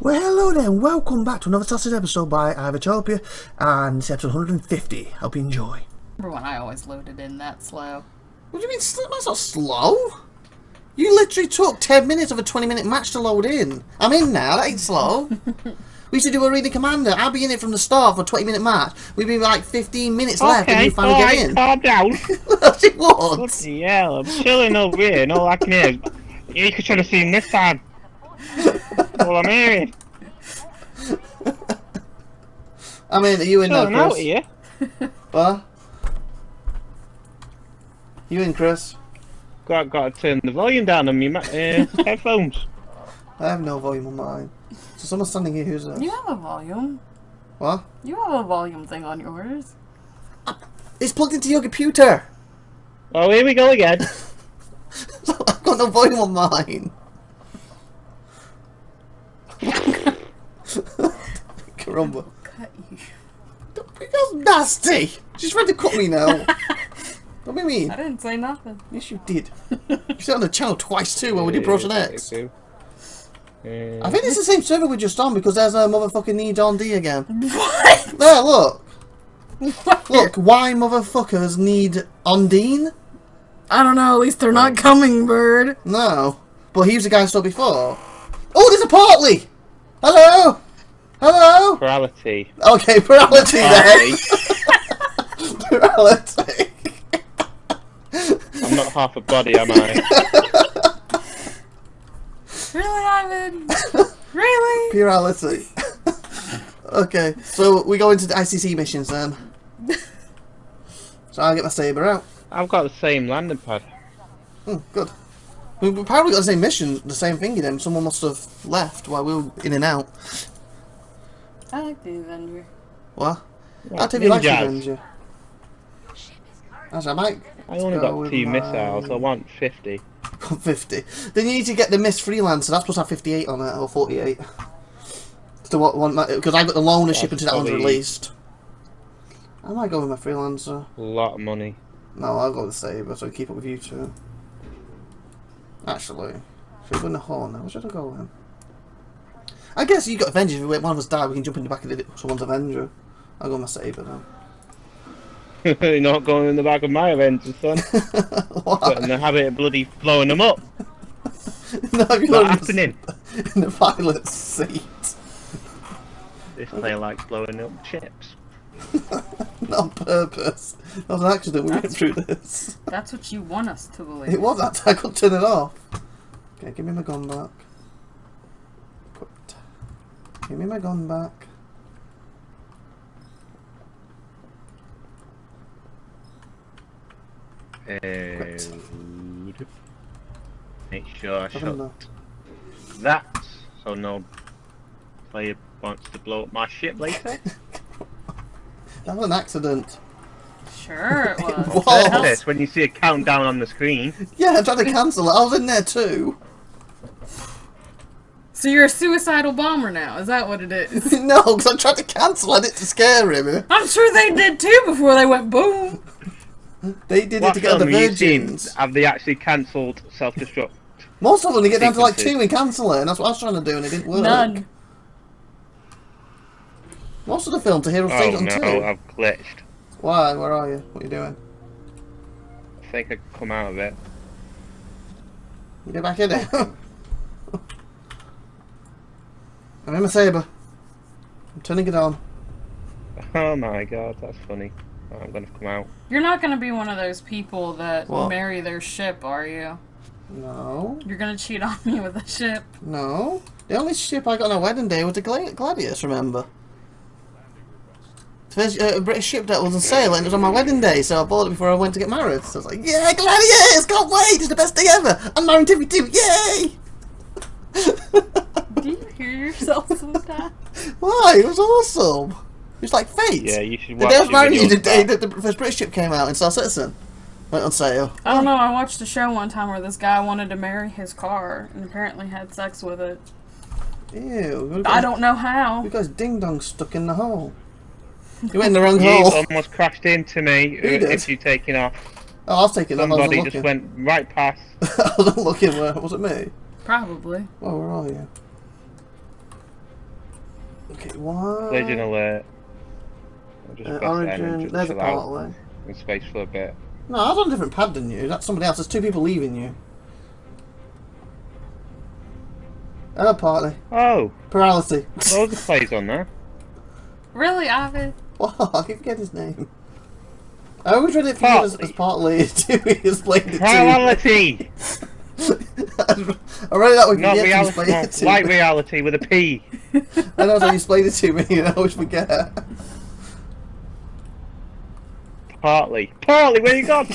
Well, hello there, and welcome back to another sausage episode by Ivatopia, and it's episode 150. Hope you enjoy. Remember when I always loaded in that slow? What do you mean, sl- that's not slow? You literally took 10 minutes of a 20 minute match to load in. I'm in now, that ain't slow. we should to do Arena Commander. I'll be in it from the start for a 20 minute match. We'd be like 15 minutes left and Okay, you finally alright, get in. calm down. That's it was. Bloody hell, I'm chilling over here and all I can hear is, you should have seen this time. all I'm hearing. I mean, are you in Chilling there, out Chris? here. What? You in, Chris? Got, got to turn the volume down on my ma- uh, headphones. I have no volume on mine. So someone's standing here who's a... You have a volume. What? You have a volume thing on yours. It's plugged into your computer! Oh, here we go again. I've got no volume on mine. Caramba. Cut you. That's nasty! She's trying to cut me now. what do you mean? I didn't say nothing. Yes, you did. You said on the channel twice too when we did Project X. Uh, I think it's the same server we're just on because there's a motherfucking need on D again. What? There, look. What? Look, why motherfuckers need Ondine? I don't know. At least they're not coming, bird. No. But he was the guy I saw before. Oh, there's a Portly! Hello! Hello! Plurality. Okay, plurality then. plurality. I'm not half a body, am I? Really, Ivan? really? Plurality. okay, so we go into the ICC missions then. So I'll get my saber out. I've got the same landing pad. Hmm, good. We we probably got the same mission, the same thingy then. Someone must have left while we were in and out. I like the Avenger. What? I'll take you like Ninjas. Avenger. Actually, I might I only go got with two my- missiles. I want 50. 50. Then you need to get the MIS Freelancer. That's supposed to have 58 on it, or 48. So what one? Because I got the loaner ship until that one's probably- released. I might go with my Freelancer. A lot of money. No, I'll go with Saber, so I keep up with you two. Actually, if we go in the horn now, should I go with? I guess you got Avengers. If one of us die, we can jump in the back of the, someone's Avenger. I'll go my Saber then. You're not going in the back of my Avengers, son. What? In the habit of bloody blowing them up. no, you're Not in happening. in the pilot's seat. This player likes blowing up chips. Not on purpose. That was an accident. We went through this. That's what you want us to believe. It was that. I couldn't turn it off. Okay, give me my gun back. Put. Give me my gun back. And make sure I Have a shut that so no player wants to blow up my ship later. That was an accident. Sure, it was. What? What else? This when you see a countdown on the screen. Yeah, I tried to cancel it. I was in there too. So you're a suicidal bomber now? Is that what it is? no, because I tried to cancel it to scare him. I'm sure they did too before they went boom. They did it What to get the film have virgins. Have they actually cancelled self-destruct? Most of them, they get down to like two and cancel it, and that's what I was trying to do, and it didn't work. None. Most of the films are Hero Stage Oh on no, two. I've glitched. Why? Where are you? What are you doing? I think I could come out of it. You get back in there. I'm in my saber. I'm turning it on. Oh my god, that's funny. Oh, I'm gonna come out. You're not gonna be one of those people that What? marry their ship, are you? No, You're gonna cheat on me with a ship. no. The only ship I got on our wedding day was the Gla- Gladius. Remember? The first uh, British ship that was on sale, and it was on my wedding day, so I bought it before I went to get married. So I was like, "Yeah, Gladius! Can't wait! It's the best day ever! I'm married to Tiffany too! Yay!" Do you hear yourself sometimes? Why? It was awesome. It was like fate. Yeah, you should The watch day I was your marrying you, the day that the first British ship came out in Star Citizen went on sale. I don't know. I watched a show one time where this guy wanted to marry his car and apparently had sex with it. Ew. we've I don't know how. You guys ding dong stuck in the hole. You went in the wrong You hole. almost crashed into me Who uh, did? if you taking off. Oh, I was taking off. I Somebody just looking. went right past. I wasn't looking. Where was it? Me? Probably. Well, where are you? Okay, what? Collision alert. I'll just Uh, press N and origin. just There's a chill out partly. in space for a bit. No, I was on a different pad than you. That's somebody else. There's two people leaving you. Hello, partly. Oh, Paralysis. loads of plays on there. Really, Ovid? What? I forgetting his name. I always read it as, as partly until he explained it to me. Reality! I read it that way Not for you to reality. No, it to like me. reality with a P. I know how you explained it to me and I always forget. Partly. Partly, where you gone?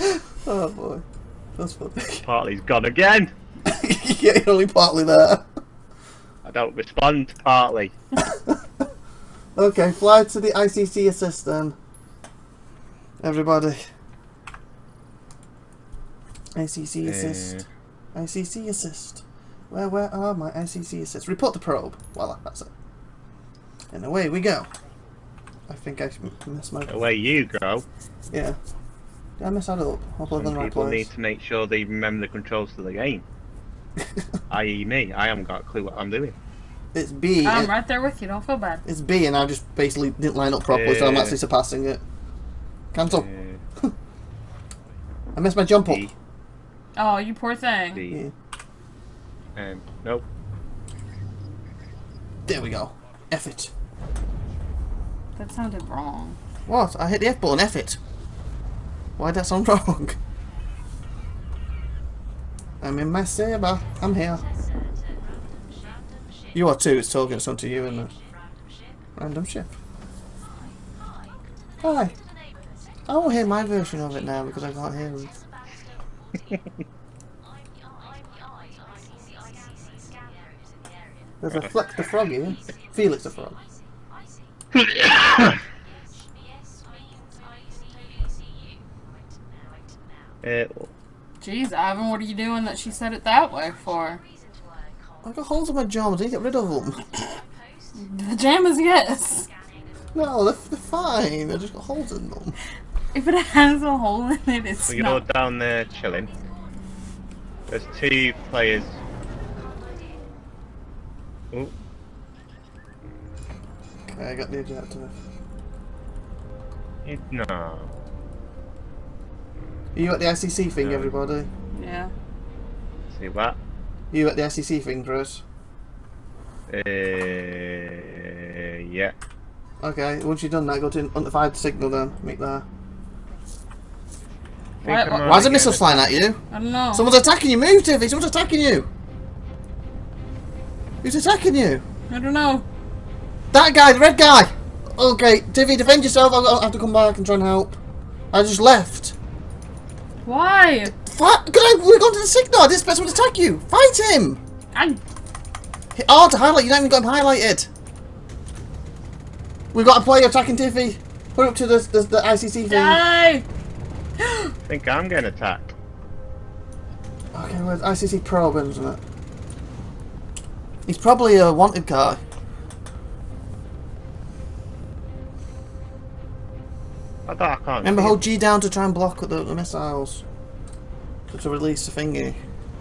oh boy. That's funny. Partly's gone again. yeah, you're only partly there. Don't respond partly. Okay, fly to the ICC assist then. Everybody. ICC uh, assist. ICC assist. Where where are my ICC assists? Report the probe. Voila, that's it. And away we go. I think I missed my. Away you go. Yeah. Did I mess that up? I'll plug in Some the right people place. need to make sure they remember the controls to the game. I.e. me. I haven't got a clue what I'm doing. It's B. I'm and- right there with you. Don't feel bad. It's B, and I just basically didn't line up properly, so I'm actually surpassing it. Cancel. Uh, I missed my jump up. D. Oh, you poor thing. D. Yeah. Um, nope. There we go. F it. That sounded wrong. What? I hit the F button. F it. Why'd that sound wrong? I'm in my saber. I'm here. You are too. It's talking something to you, isn't it? Random ship. Hi. I won't hear my version of it now because I can't hear it. There's a Flex the Frog here. Felix the Frog. Uh, Jeez, Ivan, what are you doing that she said it that way for? I got holes in my jams. I need to get rid of them. The pajamas, yes. No, they're, they're fine. I just got holes in them. If it has a hole in it, it's so you're not. down there chilling. There's two players. Oh, Okay, I got the objective. it- no. You at the SEC thing, No. everybody? Yeah. See what? You at the SEC thing, Chris? Uh, yeah. Okay, once you've done that, go to undefined signal then. Meet there. Why- why- Why is a missile flying at you? I don't know. Someone's attacking you! Move, Tiffy! Someone's attacking you! Who's attacking you? I don't know. That guy, the red guy! Okay, Tiffy, defend yourself. I'll, I'll have to come back and try and help. I just left. Why? What? Could I? We're going to the signal. This person would attack you. Fight him. I. Hit R to highlight. You don't even got him highlighted. We've got a player attacking Tiffy. Put up to the the, the ICC thing. I think I'm getting attacked. Okay, where's ICC probe, isn't it? He's probably a wanted guy. I, thought I can't. Remember, hold G down to try and block the, the missiles. To, to release the thingy.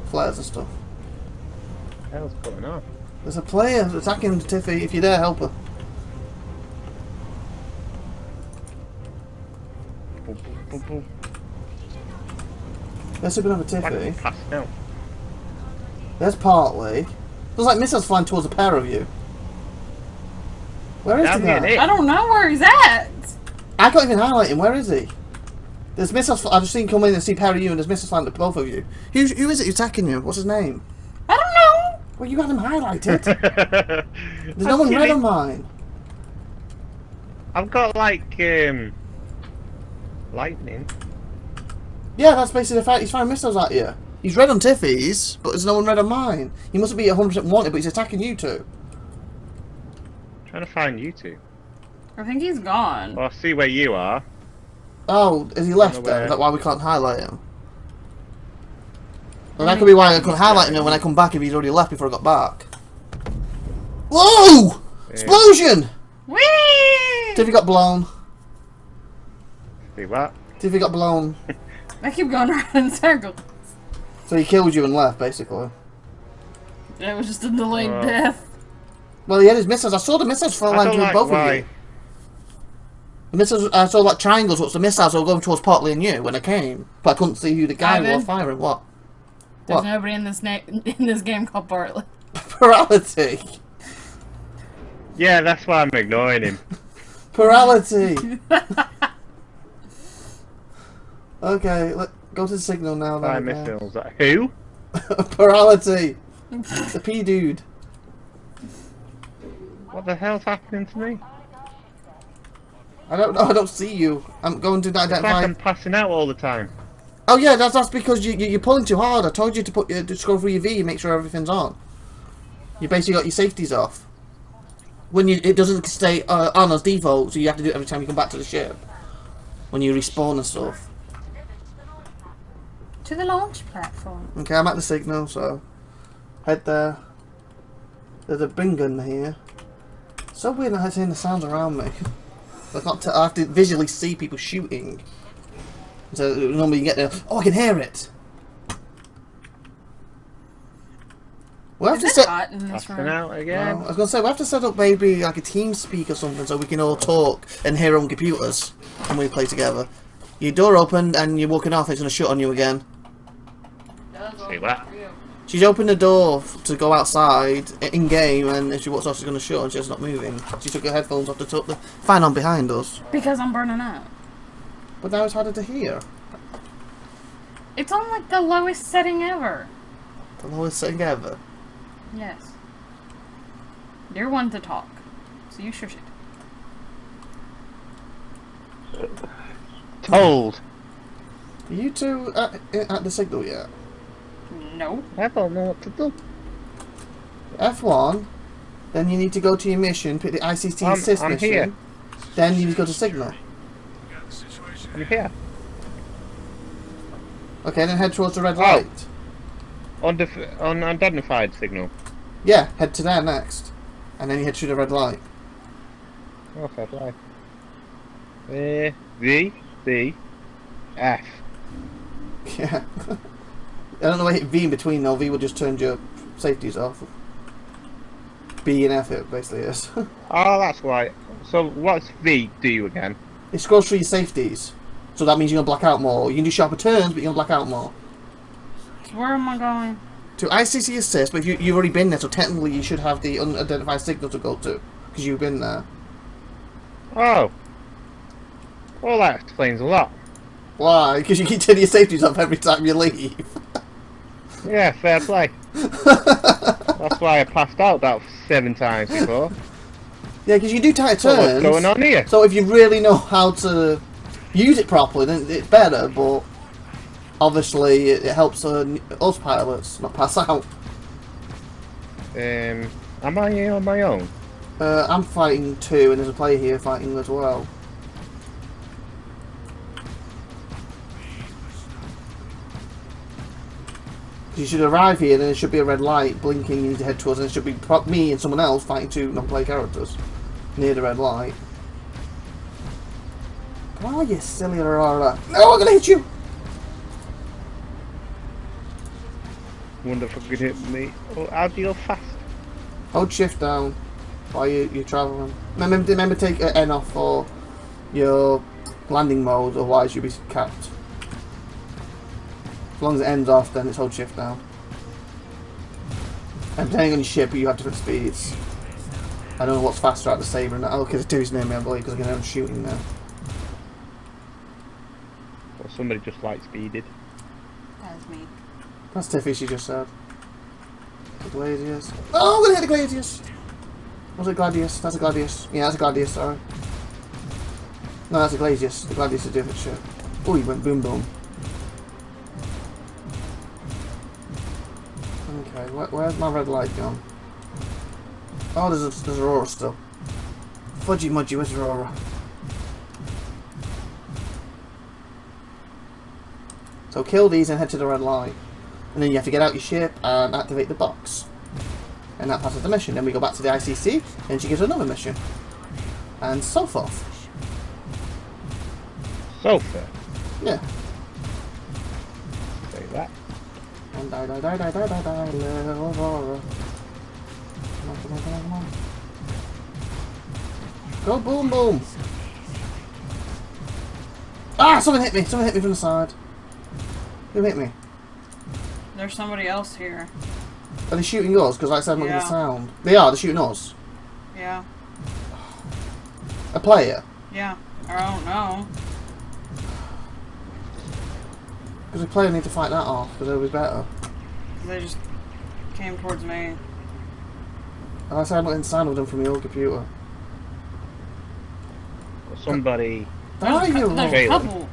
Flares and stuff. What the hell's going on? There's a player attacking Tiffy. If you're there, help her. Boom, boom, boom, boom. There's something over Why did Tiffy. it pass now? There's partly. There's like missiles flying towards a pair of you. Where is Down the near guy? Nick. I don't know where he's at. I can't even highlight him. Where is he? There's missiles. Fl- I've just seen come in and see pair of you, and there's missiles flying at both of you. Who's, who is it who's attacking you? What's his name? I don't know. Well, you had him highlighted. There's There's no one red on mine. I've got like um lightning. Yeah, that's basically the fact. He's firing missiles at you. He's red on Tiffy's, but there's no one red on mine. He mustn't be 100% wanted, but he's attacking you two. trying to find you two. I think he's gone. Well, I see where you are. Oh, is he left Don't then? where. Is that why we can't highlight him? Well, that could be why I couldn't highlight him when I come back if he's already left before I got back. Whoa! Explosion! Whee! Tiffy got blown. See what? Tiffy got blown. I keep going around in circles. So he killed you and left, basically. It was just a delayed Oh. death. Well, he had his missiles. I saw the missiles fall I through like both of you. The missiles, I saw like triangles. What's the missiles all going towards Portley and you when I came, but I couldn't see who the guy Ivan? was firing. What? There's What? nobody in this na- in this game called Bartley. Plurality. Yeah, that's why I'm ignoring him. Plurality. okay, let go to the signal now. By Then, uh, missiles. Like, Who? Plurality. the P dude. What the hell's happening to me? I don't know. I don't see you. I'm going to It's like identify. I'm passing out all the time. Oh yeah, that's that's because you, you you're pulling too hard. I told you to put your to scroll through your V and make sure everything's on. You basically got your safeties off. When you it doesn't stay uh, on as default, so you have to do it every time you come back to the ship. When you respawn and stuff. To the launch platform. Okay, I'm at the signal, so head there. There's a bin gun here. So weird not hearing the sounds around me. I can't tell, I have to visually see people shooting. So normally you get there. Oh, I can hear it. We have Is to set. hot in this room? out No, again. I was gonna say we have to set up maybe like a TeamSpeak or something so we can all talk and hear on computers when we play together. Your door opened and you're walking off. It's gonna shut on you again. See that? She's opened the door to go outside in game, and if she walks off, she's going to shut, and she's not moving. She took her headphones off to talk the fan on behind us, Because I'm burning out. but now it's harder to hear. It's on like the lowest setting ever. The lowest setting ever. Yes. You're one to talk, so you shush it. Told. Are you two at, at the signal yet? No. I don't know what to do. F1, then you need to go to your mission, pick the ICC I'm- assist I'm mission. here. Then you need to go to signal. I'm here. Okay, then head towards the red Oh. light. Undef- unidentified signal. Yeah, head to there next. And then you head through the red light. Oh, fair play. Uh, V, B, F. Yeah. I don't know why hit V in between though. V will just turn your safeties off. B and F it basically is. Oh, ah, that's right. So, what's V do again? it scrolls through your safeties. So that means you're gonna black out more. You can do sharper turns, but you're gonna black out more. So where am I going? To ICC assist, but you, you've already been there, so technically you should have the unidentified signal to go to. Because you've been there. Oh. Well, that explains a lot. Why? Because you keep turning your safeties off every time you leave. Yeah, fair play. That's why I passed out about seven times before. Yeah, because you do tight turns. what's going on here? So if you really know how to use it properly, then it's better. But obviously, it, it helps uh, us pilots not pass out. Um, am I here on my own? Uh, I'm fighting two, and there's a player here fighting as well. You should arrive here, then there should be a red light blinking. You need to head towards, and it should be me and someone else fighting two non-play characters near the red light. Come on, you silly Aurora! No, I'm gonna hit you! Wonder if I could hit me. Oh, how do you go fast? Hold shift down while you, you're traveling. Remember, remember take uh, N off for your landing mode, otherwise you'll be capped. As long as it ends off, then it's hold shift down. And depending on your ship, you have different speeds. I don't know what's faster at the saber. And, oh, okay, the two's near me, I believe, because I can hear them shooting now. Or somebody just light speeded. That's me. That's Tiffy, she just said. The Gladius. Oh, I'm gonna hit the Gladius! Was it Gladius? That's a Gladius. Yeah, that's a Gladius, sorry. No, that's a Gladius. The Gladius is a different ship. Oh, he went boom boom. Okay, where, where's my red light gone? Oh, there's, a, there's Aurora still. Fudgy Mudgy, where's Aurora? So kill these and head to the red light. And then you have to get out your ship and activate the box. And that passes the mission. Then we go back to the ICC, and she gives another mission. And so forth. Sofa. Yeah. Little Aurora. Come on, come on, come on, come on. Go boom boom! Ah, someone hit me! Someone hit me from the side. Who hit me? There's somebody else here. Are they shooting us? Because like I said, I'm not Yeah. getting sound. They are, they're shooting us. Yeah. A player. Yeah. I don't know. Because a player need to fight that off, because they'll be better. They just came towards me. And I said, I'm not getting sound of them from the old computer. Somebody. Die, There's, a, you cou- there's a Raylan. couple.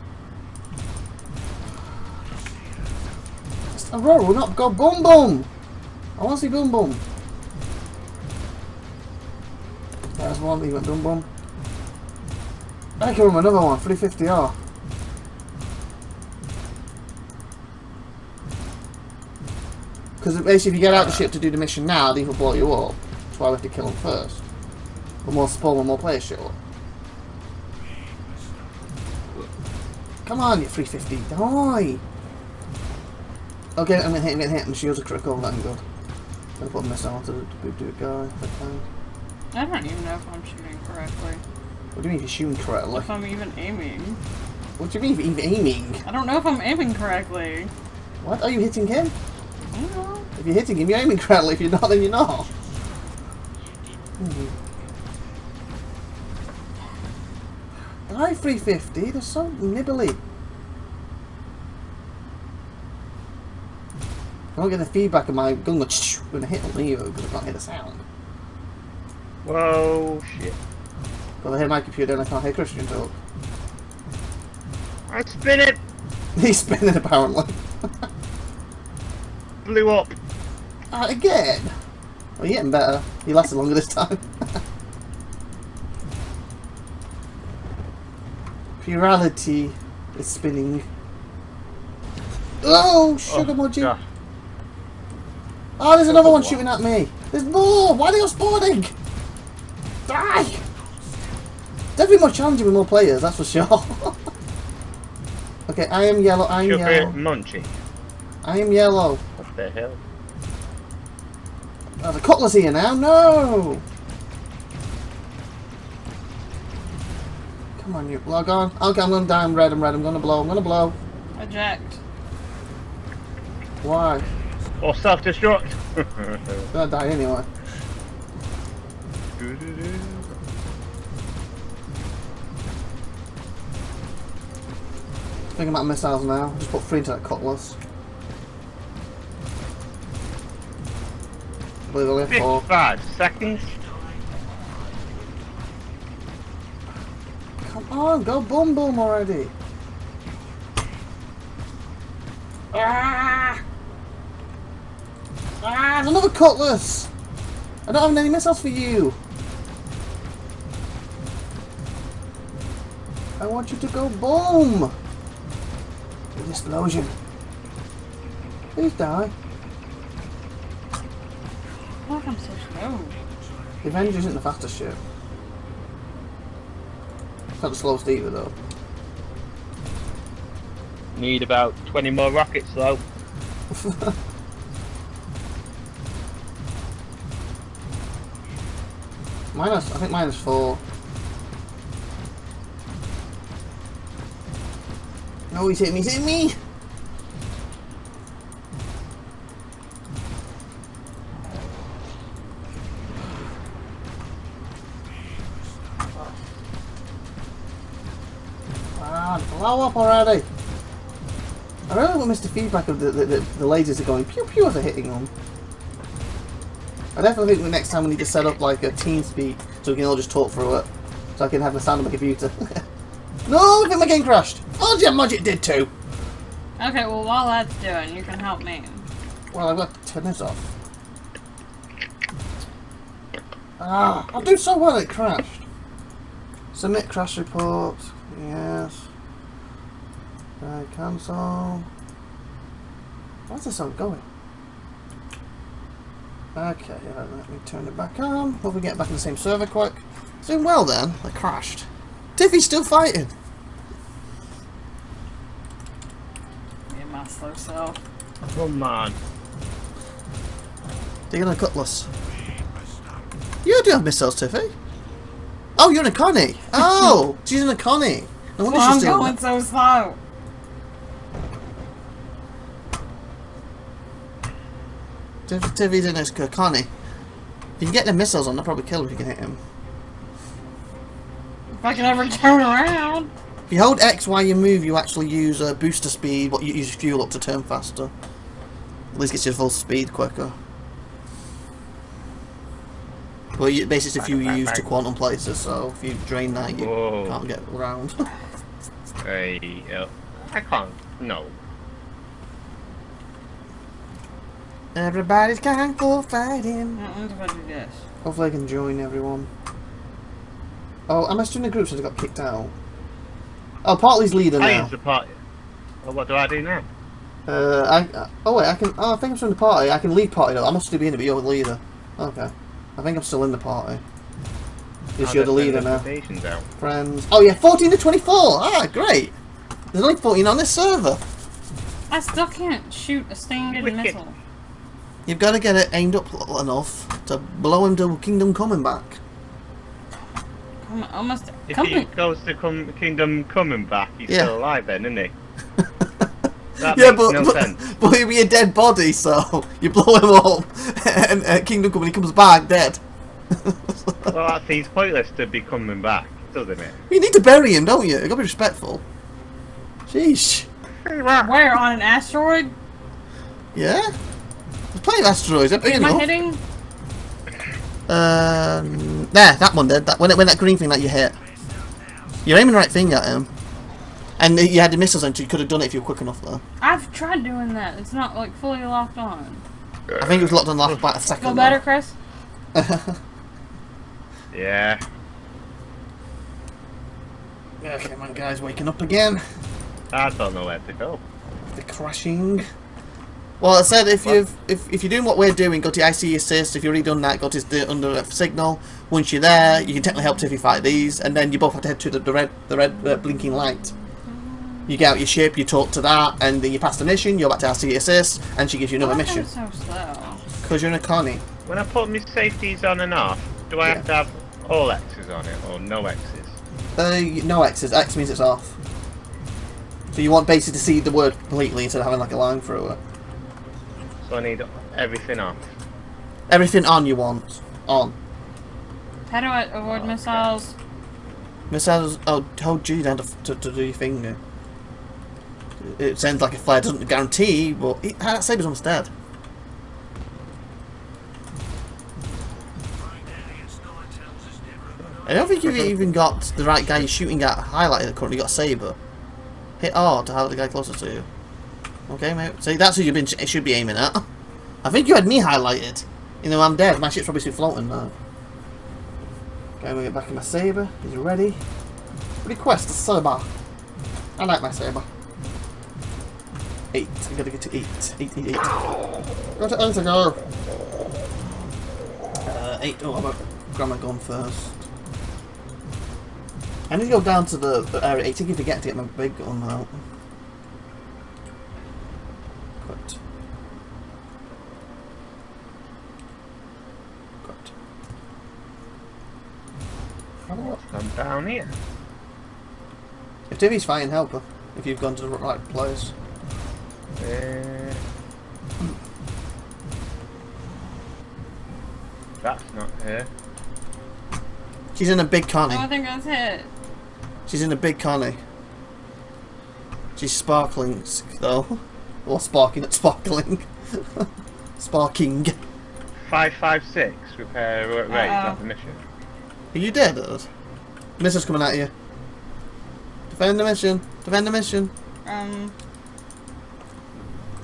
Aurora will not go boom boom! I want to see boom boom. There's one, he went boom boom. I can remember another one, 350R. Because basically, if you get out the ship to do the mission now, they will blow you up. That's why we have to kill them first. But more spawn and more players show up. Come on, you 350, die! Okay, I'm gonna hit him, gonna hit him. Shields are critical, let him go. I'm gonna put a missile onto the dude guy if I can. I don't even know if I'm shooting correctly. What do you mean if you're shooting correctly? If I'm even aiming. What do you mean if you're even aiming? I don't know if I'm aiming correctly. What? Are you hitting him? I don't know. If you're hitting him, you're aiming correctly. If you're not, then you're not. Hmm. I 350, they're so nibbly. I'm not getting the feedback of my gun going when I hit on Leo because I can't hear the sound. Whoa, shit. But I hear my computer and I can't hear Christian talk. I spin it! He's spinning apparently. Blew up. Again? Well, you're getting better. You lasted longer this time. Plurality is spinning. Oh, sugar Oh, gosh. Oh, there's another one shooting at me. There's more. Why are they all spawning? Die. Definitely more challenging with more players, that's for sure. okay, I am yellow. I am Sugar yellow. Munchie. I am yellow. What the hell? Oh, the cutlass here now. No. Come on, you log on. Okay, I'm gonna die. I'm red. I'm red. I'm gonna blow. I'm gonna blow. Eject. Why? Or self-destruct. I'm gonna die anyway. Thinking about missiles now. Just put three into that cutlass. I believe I only have four. 55 seconds. Come on, go boom boom already. Ah! Ah, there's another cutlass! I don't have any missiles for you. I want you to go boom! With explosion. Please die. Why am I so slow? The Avenger isn't the fastest ship. It's not the slowest either though. Need about 20 more rockets though. Minus, I think minus four. No, he's hitting me, he's hitting me! Ah, blow up already! I the. Feedback of the, the, the, the lasers are going pew pew as they're hitting them. I definitely think the next time we need to set up like a TeamSpeak so we can all just talk through it. So I can have the sound on my computer. no, I think my game crashed. Oh, yeah, Magic did too. Okay, well while that's doing, you can help me. Well, I've got to turn this off. Ah, I'm doing so well it crashed. Submit crash report. Yes. Uh, cancel. Where's this all going? Okay, uh, let me turn it back on. Hope we get back in the same server quick. Doing well then. I crashed. Tiffy's still fighting. Me and my slow self. Come on. Digging a cutlass. You do have missiles, Tiffy. Oh, you're in a Connie. Oh, she's in a Connie. No wonder Well, she's I'm still. going so slow. Tiff- Tiffy's in a Connie. If you can get the missiles on, they'll probably kill him if you can hit him. If I can ever turn around. If you hold X while you move, you actually use uh, booster speed, what you use fuel up to turn faster. At least gets you full speed quicker. Well, you, basically, if you Bang, bang, use to quantum places, so if you drain that, you Whoa. can't get around. Hey, uh, I can't. No. Everybody's kind for fighting. Mm-mm, if I do this. Hopefully, I can join everyone. Oh, am I still in the group since I got kicked out? Oh, Partly's leader I now. use the party. Well, what do I do now? Uh, I, uh, oh wait, I can. Oh, I think I'm still in the party. I can lead party though. I must still be in it, but you're the leader. Okay, I think I'm still in the party. Yes, Oh, you're the leader now. notifications out. Friends. Oh yeah, 14 to 24. Ah, great. There's only 14 on this server. I still can't shoot a standard Wicked. missile. You've got to get it aimed up l- enough to blow him to Kingdom Coming back. Come on, almost. If Come he goes to come, Kingdom coming back, he's Yeah. still alive then, isn't he? That yeah, but, no but, but he'll be a dead body, so you blow him up, and uh, Kingdom Coming, he comes back dead. Well, that seems pointless to be coming back, doesn't it? you need to bury him, don't you? You gotta be respectful. Sheesh. Where on an asteroid? Yeah? There's plenty of asteroids, they're big Am I enough. hitting? Um, there, that one did. That when, it, when that green thing that you hit, you're aiming the right thing at him, and you had the missiles on, so you could have done it if you were quick enough. Though I've tried doing that. It's not like fully locked on. I think it was locked on last about a second. Feel better, Chris? Yeah. okay, my guy's waking up again. I don't know where to go. The crashing. Well, I said if you've if, if you're doing what we're doing, go to IC assist. If you've already done that, go to the under a signal. Once you're there, you can technically help Tiffy fight these, and then you both have to head to the, the red the red uh, blinking light. You get out your ship, you talk to that, and then you pass the mission. You're back to IC assist, and she gives you another mission so slow? because you're in a connie. When I put my safeties on and off, do I Yeah. have to have all X's on it or no X's? Uh, no X's. X means it's off. So you want basically to see the word completely instead of having like a line through it. So I need everything off. Everything on you want on. How do I avoid oh, missiles? Missiles. Oh, hold G down to, to, to do your finger. It sounds like a flare doesn't guarantee, but it, that saber's almost dead. I don't think you've even got the right guy you're shooting at highlighted. that Currently got a saber. Hit R to have the guy closer to you. Okay, mate. See, that's who you've been. It should be aiming at. I think you had me highlighted. You know, I'm dead. My ship's probably still floating now. Okay, we get back in my saber. He's ready. Request a saber. I like my saber. Eight. I gotta get to eight. Eight, eight, eight. Go to eight to go. Uh, eight. Oh, I'm gonna grab my gun first. I need to go down to the, area 8 to get to get my big gun out. Good. Good. How do I- I'm down here. If Timmy's fine, help her. If you've gone to the right place. Uh, that's not her. She's in a big connie. Oh, I think that's it. She's in a big connie. She's sparkling, s- though. Or sparking, not sparkling. Sparking. 556, repair rate, Uh-oh. not the mission. Are you dead, Ed? Missile's coming at you. Defend the mission. Defend the mission. Um,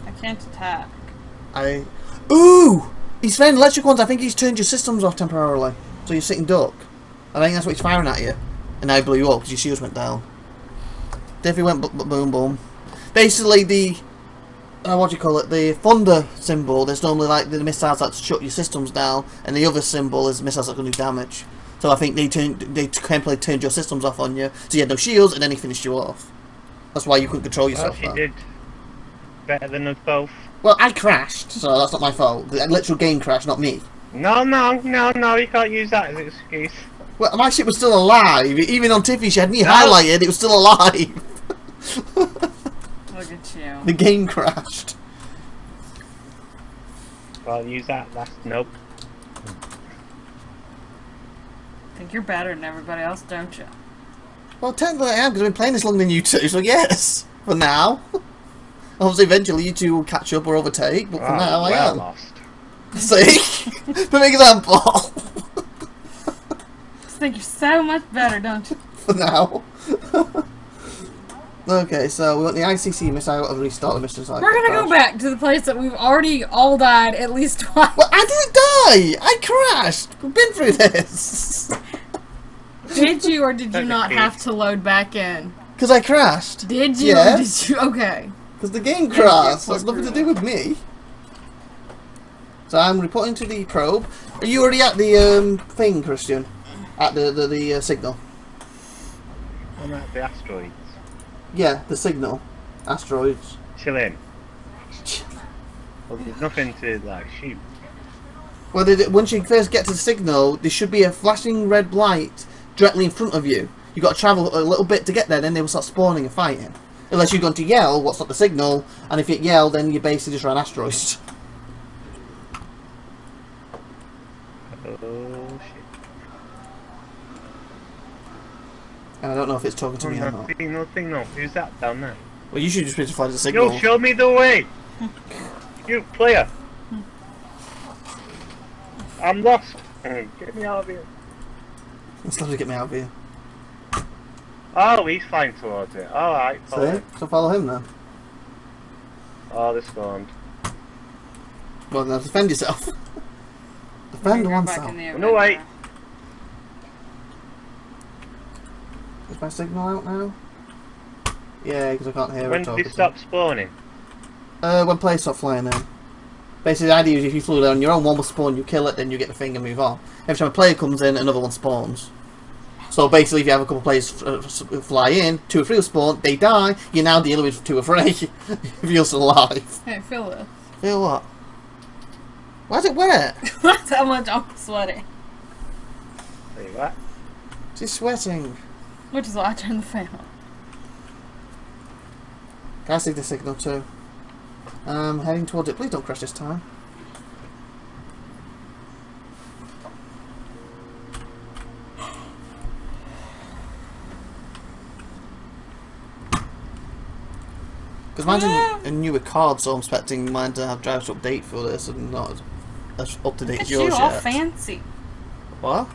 I can't attack. I. Ooh! He's firing electric ones. I think he's turned your systems off temporarily. So you're sitting duck. I think that's what he's firing at you. And now he blew you up because your shields went down. Definitely went b- b- boom boom. Basically, the. Uh, what do you call it? The thunder symbol, there's normally like the missiles that shut your systems down, and the other symbol is missiles that can do damage. So I think they turned, they temporarily turned your systems off on you, so you had no shields, and then he finished you off. That's why you couldn't control Well, yourself. she there. did better than us both. Well, I crashed, so that's not my fault. The literal game crashed, not me. No, no, no, no, you can't use that as an excuse. Well, my ship was still alive. Even on Tiffy, she had me No. highlighted. It was still alive. Look at you. the game crashed. Well, use that. That's nope. Think you're better than everybody else, don't you? Well, technically I am because I've been playing this longer than you two. So yes, for now. Obviously, eventually you two will catch up or overtake, but for Oh, now I well am. lost. See, for example. Just think you're so much better, don't you? for now. Okay, so we want the ICC missile and restart the mission site. We're gonna go back to the place that we've already all died at least twice. Well, I didn't die. I crashed. We've been through this. Did you or did you not have to load back in? Because I crashed. Did you Yes. or did you? Okay. Because the game crashed. yeah, That's nothing to do with me. So I'm reporting to the probe. Are you already at the um, thing, Christian? At the the, the uh, signal? I'm at the asteroids. Yeah, the signal. Asteroids. Chill in. Well, there's nothing to like shoot. Well, they, once you first get to the signal, there should be a flashing red light directly in front of you. You've got to travel a little bit to get there, then they will start spawning and fighting. Unless you're going to yell, what's not the signal, and if you yell, then you basically just run asteroids. Oh shit. And I don't know if it's talking to me or no not. signal, signal. Who's that down there? Well, you should just be able to find the signal. Yo, show me the way! you player! I'm lost! Oh, get me out of here. Let's let get me out of here. Oh, he's flying towards it. Alright, follow See? it. So follow him then. Oh, they're spawned. Well, now defend yourself. defend Go back oneself. No, wait. event Is my signal out now? Yeah, because I can't hear When it did talking they to stop spawning? Uh, when players stop flying in. Basically, the idea is if you flew down your own, one will spawn, you kill it, then you get the thing and move on. Every time a player comes in, another one spawns. So basically, if you have a couple of players uh, s- fly in, two or three will spawn, they die, you're now dealing with two or three if you're still alive. Hey, feel this. Feel what? Why is it wet? That's how much I'm sweating. Say what? She's sweating. Which is why I turned the fan on. Can I see the signal too? Um, heading towards it. Please don't crash this time. Because mine's Yeah. a, a newer card, so I'm expecting mine to have drivers update for this and not as up to date at you yours all yet. fancy. What?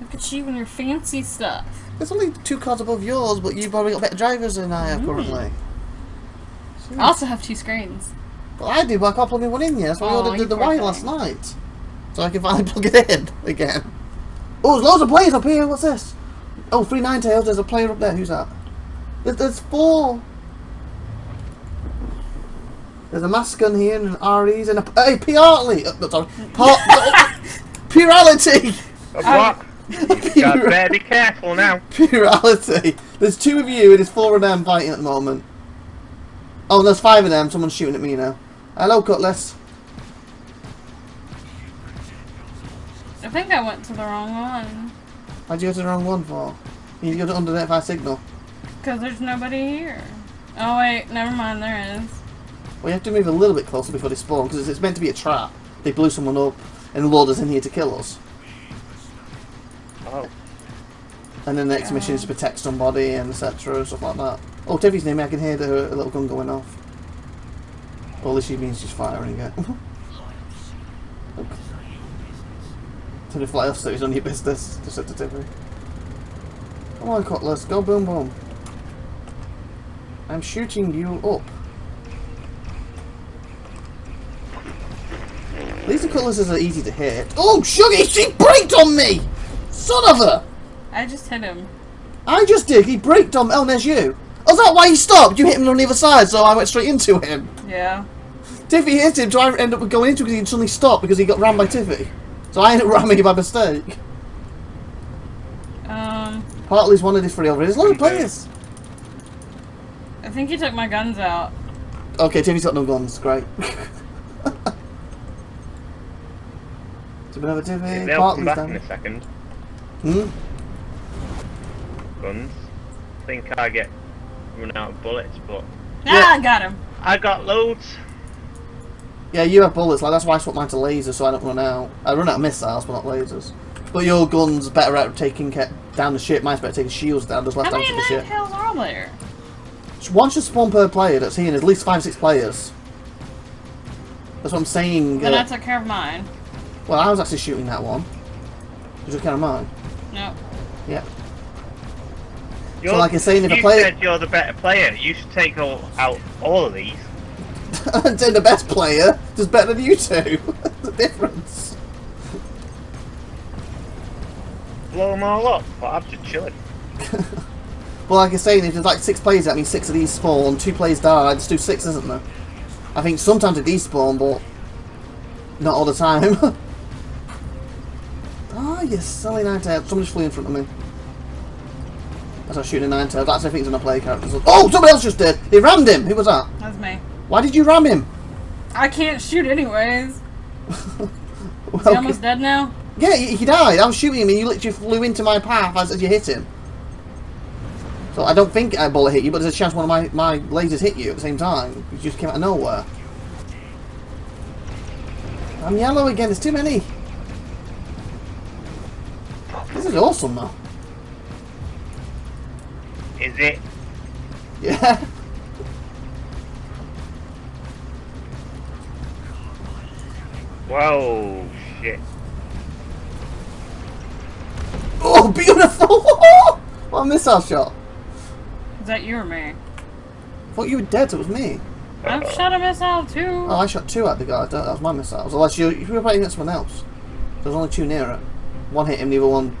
Look at you and your fancy stuff. There's only two cards above yours, but you've probably got better drivers than I have Mm. currently. I also have two screens. Well, I do, but I can't plug in one in yet. That's why I Oh, ordered the, you wire last night. So I can finally plug it in again. Oh, there's loads of players up here. What's this? Oh, three nine tails. There's a player up there. Who's that? There's, there's four. There's a Mascon here and an RE's and a hey P Hartley. Uh, no, sorry, Part Purality. A block! You gotta better be careful now. Purality. There's two of you and there's four of them fighting at the moment. Oh, there's five of them. Someone's shooting at me now. Hello, Cutlass. I think I went to the wrong one. Why'd you go to the wrong one for? You need to go to underneath our signal. Because there's nobody here. Oh, wait. Never mind. There is. Well, you have to move a little bit closer before they spawn, because it's meant to be a trap. They blew someone up, and the Lord is in here to kill us. Oh, And then the next mission is protect somebody, and etc. stuff like that. Oh, Tiffy's near me, I can hear the, her little gun going off. All this means she's firing it. to the fly off so it's on your business, just said to Tiffy. Come on, Cutlass, go boom boom. I'm shooting you up. At least the easy to hit. Oh, Shuggy, she braked on me! Son of a! I just hit him. I just did. He braked on. There's you. Oh, is that why he stopped? You hit him on the other side, so I went straight into him. Yeah. Tiffy hit him, so I ended up going into him because he suddenly stopped because he got rammed by Tiffy. So I ended up ramming him by mistake. Um, Hartley's one of the three over here. There's loads of players. I think he took my guns out. Okay, Tiffy's got no guns. Great. To another divvy. They'll come Bartley's back in a second. Hmm? Guns. think I get run out of bullets, but yeah, I got him. I got loads. Yeah, you have bullets. Like that's why I swapped mine to lasers so I don't run out. I run out of missiles, but not lasers. But your gun's better at taking ca- down the ship. Mine's better at taking shields down. Does less How damage many to the nine ship. tails are there? Just One should spawn per player. That's here. At least five, six players. That's what I'm saying. Then uh, I took care of mine. well, I was actually shooting that one. You took care of mine. Nope. Yeah. You're, like you're saying, if a you player- said you're the better player. You should take all, out all of these. and then the best player does better than you two. the difference. Blow them all up. But I'm just chilling. Well, like you're saying, if there's like six players, that means six of these spawn, two players die. Just do six, isn't there? I think sometimes they despawn, but not all the time. Ah, you silly nine tail. Someone just flew in front of me. As I was shooting a nine tail, that's I think it's on a play character. Oh, somebody else just did. They rammed him. Who was that? That's me. Why did you ram him? I can't shoot anyways. Well, Is he almost dead now? Yeah, he, he died. I was shooting him and you literally flew into my path as, as you hit him. So I don't think a bullet hit you, but there's a chance one of my, my lasers hit you at the same time. You just came out of nowhere. I'm yellow again, there's too many. This is awesome though. Is it? Yeah. Whoa, shit. Oh, beautiful! what a missile shot. Is that you or me? I thought you were dead, so it was me. I've shot a missile too. Oh, I shot two at the guy. That that was my missiles. Unless you, you were playing against someone else. There was only two near it. One hit him, the other one...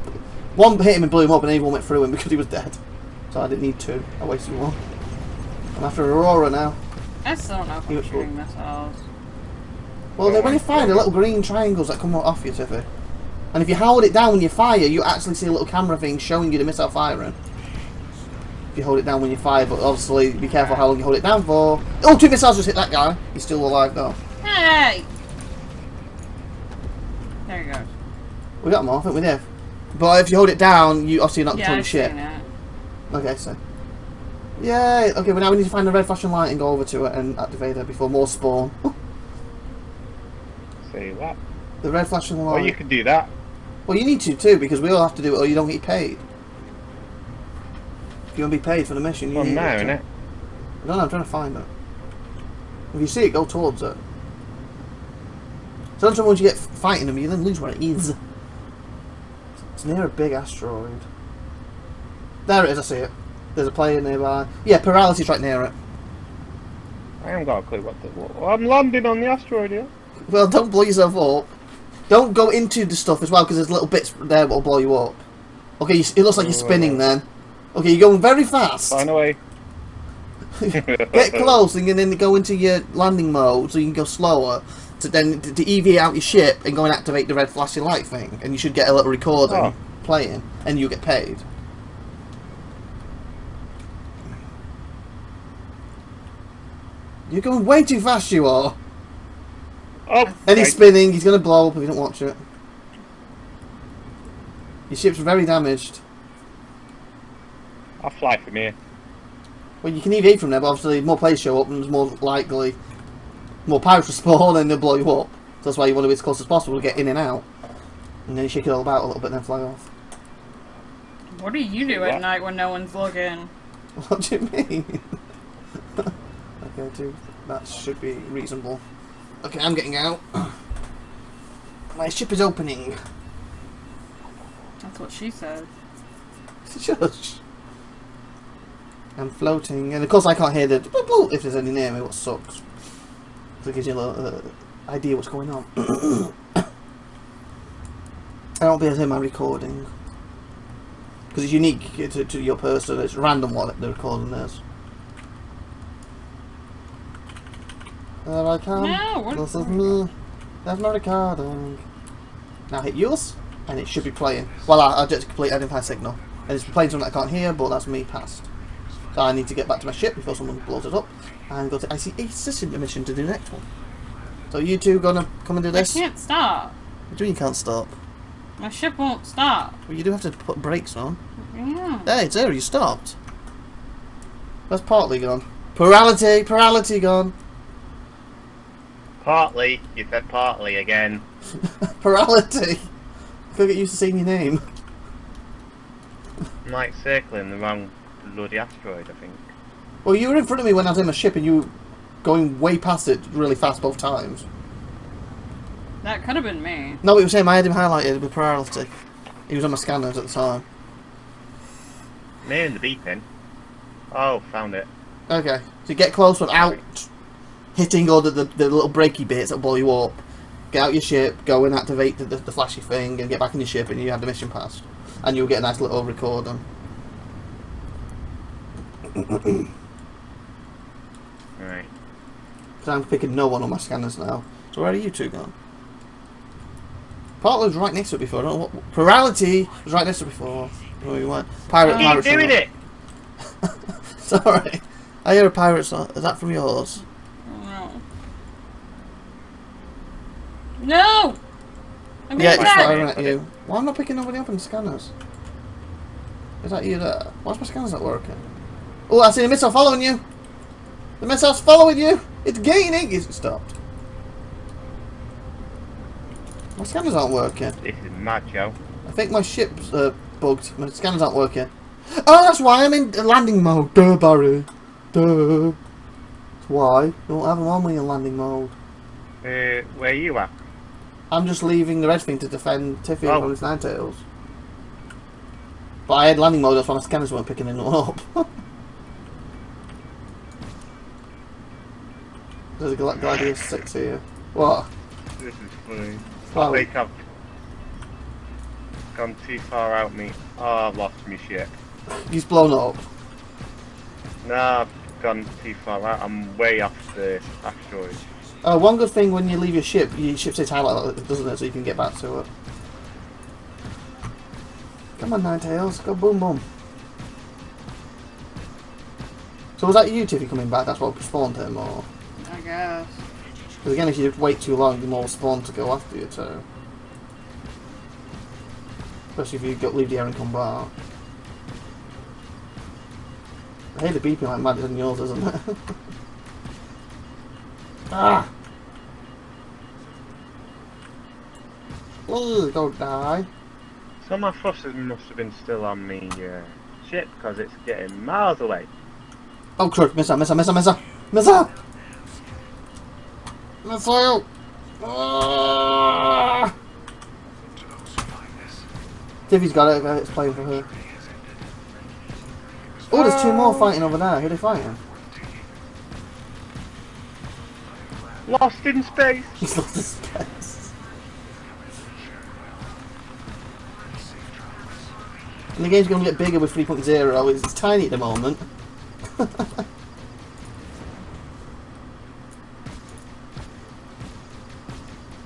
One hit him and blew him up, and the other went through him because he was dead. So I didn't need two. I wasted one. I'm after Aurora now. I still don't know if I'm shooting missiles. Well, they're when you fire, they're little green triangles that come off you, Tiffy. And if you hold it down when you fire, you actually see a little camera thing showing you the missile firing. If you hold it down when you fire, but obviously be careful how long you hold it down for. Oh, two missiles just hit that guy. He's still alive though. Hey! There he goes. We got him off, haven't we, Dave? But if you hold it down, you obviously you're not Yeah, controlling I've ship. seen it. Okay, so. Yay! Okay, well now we need to find the red flashing light and go over to it and activate it before more spawn. Say that. the red flashing Well, light. you can do that. Well, you need to too because we all have to do it, or you don't get paid. If you want to be paid for the mission, you Well, need now, it. innit? I don't know. I'm trying to find it. If you see it, go towards it. Sometimes once you get fighting them, you then lose where it is. It's near a big asteroid. There it is. I see it. There's a player nearby. Yeah, paralysis right near it. I haven't got a clue what the. What, I'm landing on the asteroid here. Well, don't blow yourself up. Don't go into the stuff as well, because there's little bits there that'll blow you up. Okay, you, it looks like you're oh, spinning then. Okay, you're going very fast. Find a way. Get close and then go into your landing mode so you can go slower. To then to, EV out your ship and go and activate the red flashing light thing, and you should get a little recording Oh. playing, and you get paid. You're going way too fast, you are. Oh, And he's spinning. He's going to blow up if you don't watch it. Your ship's very damaged. I'll fly from here. Well, you can EV from there, but obviously more players show up and there's more likely more pirates will spawn and they'll blow you up. So that's why you want to be as close as possible to get in and out. And then you shake it all about a little bit and then fly off. What do you do What? at night when no one's looking? What do you mean? okay, dude, that should be reasonable. Okay, I'm getting out. My ship is opening. That's what she said. Shush. I'm floating, and of course I can't hear the boop, boop if there's any near me, what sucks. So it gives you a little uh, idea what's going on. I won't be able to hear my recording. Because it's unique to, to your person, it's random what the recording is. There I come. No, this is me. There's no recording. Now hit yours, and it should be playing. Well, I, I just complete identify signal. And it's playing something I can't hear, but that's me past. So I need to get back to my ship before someone blows it up, and go to IC Assistant mission to do the next one. So you two gonna come and do this? I this? can't stop. What do you mean you can't stop? My ship won't stop. Well, you do have to put brakes on. Yeah. There, it's there. You stopped. That's partly gone. Plurality, plurality gone. Partly, you said partly again. Plurality. Could get used to seeing your name. I'm circling the wrong bloody asteroid, I think. Well, you were in front of me when I was in my ship, and you were going way past it really fast both times. That could have been me. No, but it was him. I had him highlighted with priority. He was on my scanners at the time. Me and the beeping. Oh, found it. Okay, so get close without hitting all the, the, the little breaky bits that blow you up. Get out your ship, go and activate the, the, the flashy thing, and get back in your ship, and you have the mission passed. And you'll get a nice little recording. Right. Because I'm picking no one on my scanners now. So where are you two gone? Partler was right next to it before. I don't know what. Plurality was right next to it before. Where you went. Pirate, Oh. Keep pirate. doing it! Sorry. I hear a pirate song. Is that from yours? Oh, no. No! I'm Yeah, it's firing at you. Why am I not picking nobody up in the scanners? Is that you there? Why's my scanners not working? Oh, I see the missile following you! The missile's following you! It's gaining! It's stopped. My scanners aren't working. This is mad, Joe. I think my ship's uh, bugged. My scanners aren't working. Oh, that's why I'm in landing mode. Duh, Barry. Duh. That's why. You don't have them on when you're in landing mode. Uh, where are you at? I'm just leaving the red thing to defend Tiffy Oh. from his Nine Tails. But I had landing mode, that's why my scanners weren't picking anyone up. There's a Gladius 6 here. What? This is funny. I think I've gone too far out, me. Oh, I've lost my ship. he's blown up. No, I've gone too far out. I'm way off the asteroid. Uh, one good thing when you leave your ship, your ship stays highlight, doesn't it, so you can get back to it. Come on, Nine Tails, go boom boom. So was that you, Tiffy, coming back? That's what spawned him, or...? Guess. Because again, if you wait too long, the more will spawn to go after you too. Especially if you got leave the air and come back. I hate the beeping like mad than yours, isn't it? ah! Ugh, don't die. So my thrusters must have been still on me uh, ship because it's getting miles away. Oh crud, missile, missile, missile, missile! Missile! Missile! Ah! Tiffy's got it, it's playing for her. Oh, there's two more fighting over there. Who are they fighting? Lost in space. He's lost his space. And the game's going to get bigger with 3.0. It's, it's tiny at the moment.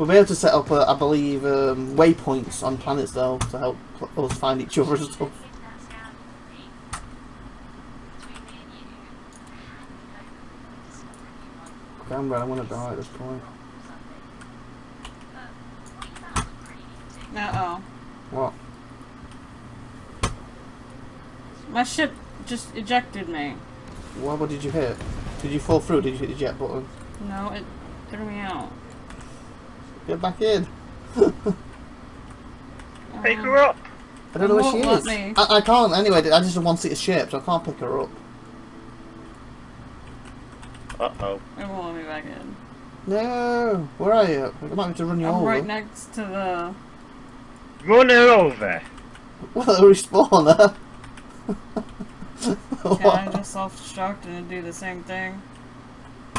we'll be able to set up, uh, I believe, um, waypoints on planets though to help us find each other and stuff. Damn Gamma, I'm gonna die at this point. Uh oh. What? My ship just ejected me. What, what did you hit? Did you fall through? Did you hit the jet button? No, it threw me out. Get back in. Pick Um, her up. I don't know where she is. I, I can't anyway. I just want to see a ship, so I can't pick her up. Uh oh. It won't let me back in. No, where are you? I might have to run you I'm over. right next to the. Run her over. What a respawner. Can I just self-destruct and do the same thing?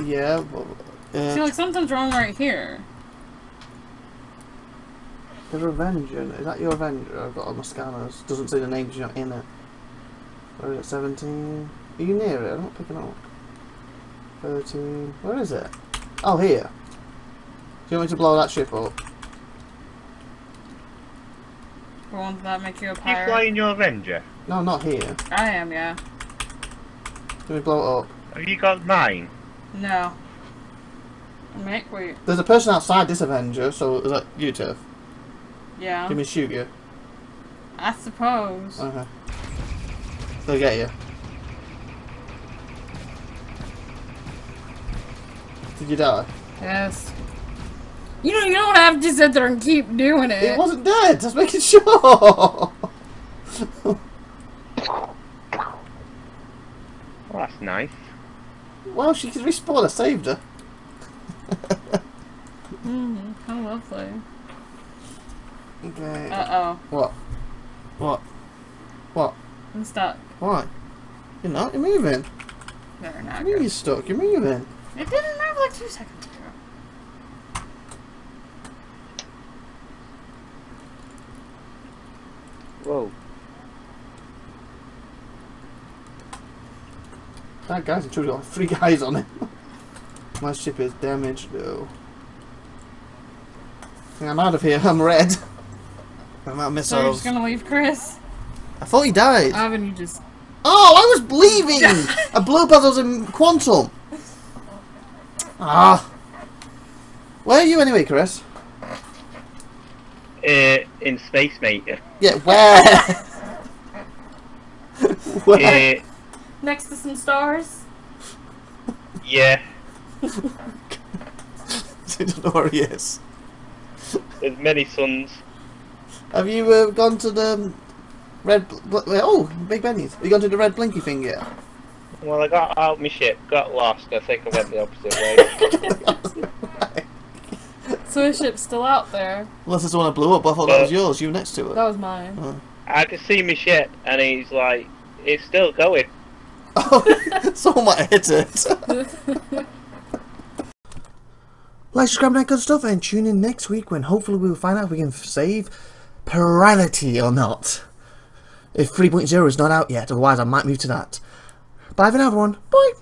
yeah, but, I feel uh, like something's wrong right here. The Avenger. Is that your Avenger? I've got on my scanners. Doesn't say the name because you're not in it. Where is it? 17. Are you near it? I'm not picking up. 13. Where is it? Oh, here. Do you want me to blow that ship up? For one, that make you a pirate? You pirate? flying your Avenger? No, not here. I am, yeah. Can we blow it up? Have you got mine? No. Make wait. There's a person outside this Avenger, so is that you, Tiff? Yeah. Give me shoot you? I suppose. Okay. They'll get you. Did you die? Yes. You know, you don't have to sit there and keep doing it. It wasn't dead. Just making sure. Well, that's nice. well, she could respawn. I saved her. Mm-hmm. How lovely. Okay. Uh oh. what? What? What? I'm stuck. Why? You're not. You're moving. There, now. What do you mean you're stuck? You're moving. It didn't move like two seconds ago. Whoa. That guy's intruded got three guys on it. My ship is damaged though. I'm out of here. I'm red. I'm out of So you're just gonna leave Chris? I thought he died. Haven't you just. Oh, I was leaving! I blew up as I was in Quantum. Ah. Where are you anyway, Chris? Uh, in space, mate. Yeah, where? where? Uh, Next to some stars? yeah. I don't know where he is. There's many suns. Have you uh, gone to the red? Bl- bl- oh, Big Benny's. Have you gone to the red blinky thing yet? Well, I got out my ship, got lost. I think I went the opposite way. So his ship's still out there. Unless it's the one I blew up. I thought that was yours. You were next to it. That was mine. I could see my ship, and he's like, it's still going. Oh, someone might hit it. like, subscribe, and that good stuff, and tune in next week when hopefully we'll find out if we can save Plurality or not. If 3.0 is not out yet, otherwise I might move to that. Bye for now, everyone. Bye.